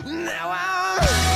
Now I'm